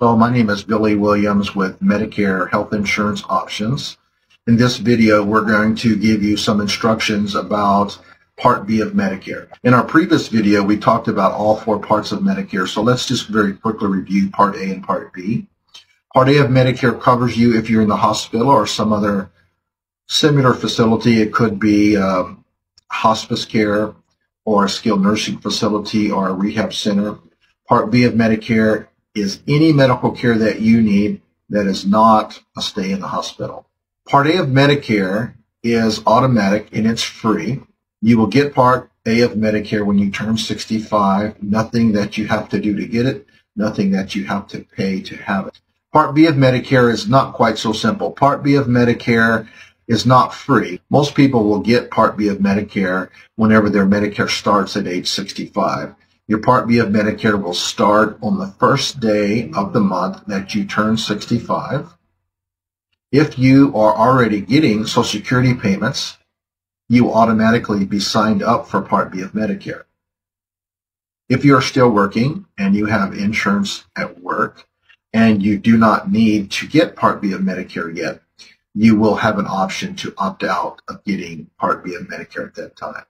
Hello, my name is Billy Williams with Medicare Health Insurance Options. In this video, we're going to give you some instructions about Part B of Medicare. In our previous video, we talked about all four parts of Medicare, so let's just very quickly review Part A and Part B. Part A of Medicare covers you if you're in the hospital or some other similar facility. It could be um, hospice care or a skilled nursing facility or a rehab center. Part B of Medicare is any medical care that you need that is not a stay in the hospital. Part A of Medicare is automatic and it's free. You will get Part A of Medicare when you turn 65. Nothing that you have to do to get it, nothing that you have to pay to have it. Part B of Medicare is not quite so simple. Part B of Medicare is not free. Most people will get Part B of Medicare whenever their Medicare starts at age 65. Your Part B of Medicare will start on the first day of the month that you turn 65. If you are already getting Social Security payments, you will automatically be signed up for Part B of Medicare. If you are still working and you have insurance at work and you do not need to get Part B of Medicare yet, you will have an option to opt out of getting Part B of Medicare at that time.